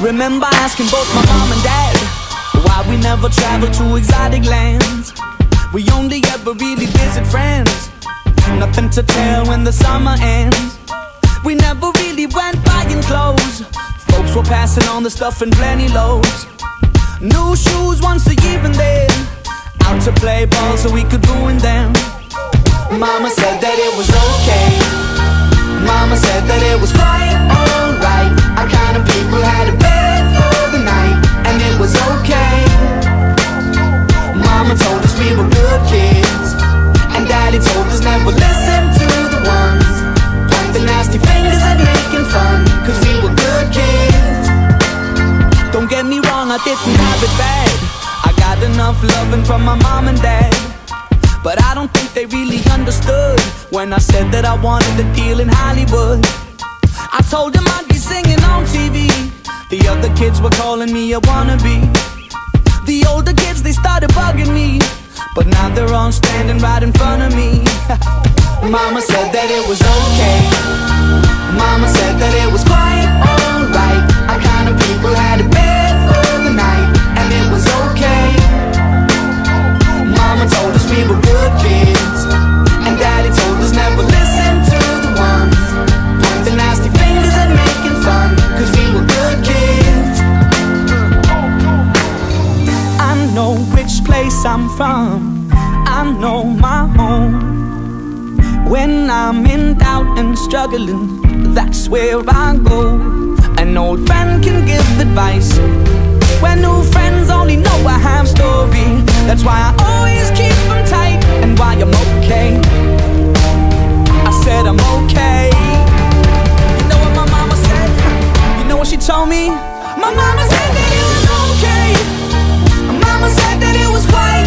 remember asking both my mom and dad why we never traveled to exotic lands. We only ever really visit friends. Nothing to tell when the summer ends. We never really went buying clothes. Folks were passing on the stuff in plenty loads. New shoes once a year and then out to play ball so we could ruin them. Mama said that it was okay. Mama said that it was quite alright. Me wrong, I didn't have it bad. I got enough loving from my mom and dad. But I don't think they really understood when I said that I wanted a deal in Hollywood. I told them I'd be singing on TV. The other kids were calling me a wannabe. The older kids, they started bugging me. But now they're all standing right in front of me. Mama said that it was okay. Place I'm from, I know my home. When I'm in doubt and struggling, that's where I go. An old friend can give advice. When new friends only know a half story, that's why I always keep them tight and why I'm okay. I said I'm okay. You know what my mama said? You know what she told me? My mama Someone said that it was white.